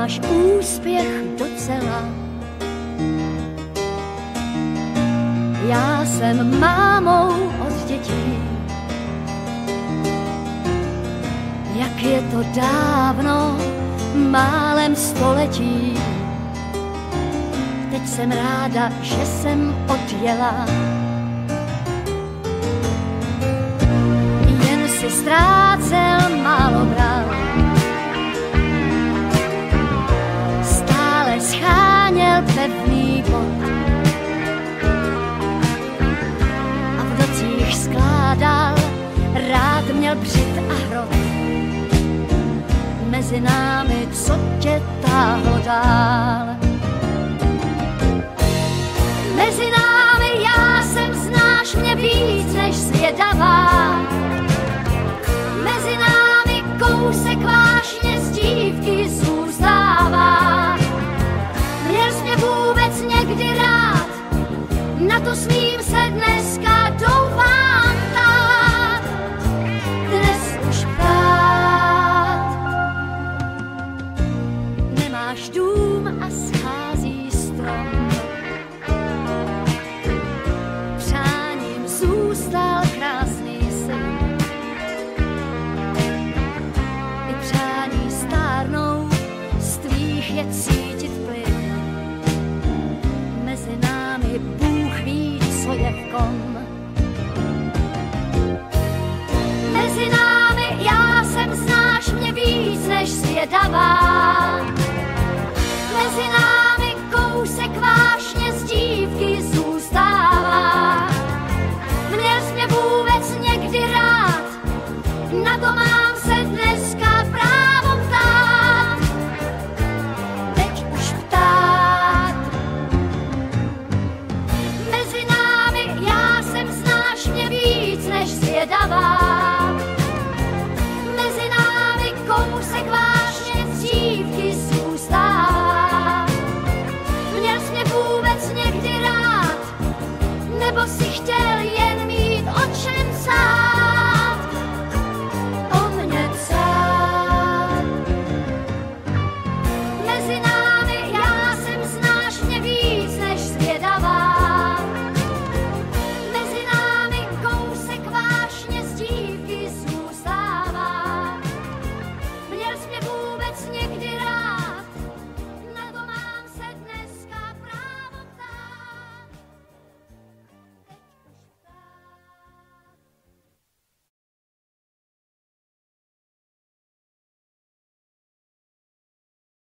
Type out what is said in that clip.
máš úspěch docela. Já jsem mámou od dětí, jak je to dávno, málem století. Teď jsem ráda, že jsem odjela. Měl břit a hrot. Mezi námi, co tě táhlo dál. Mezi námi já jsem, znáš mě víc než zvědavá. Mezi námi kousek vášně z dívky zůstává. Měl jsi mě vůbec někdy rád, na to smím se dneska doufám Nemáš dům a schází strom. Zůstal krásný sen. Přání cítit. Mezi námi. Mezi námi já jsem, znáš mě víc než zvědavá. Na to má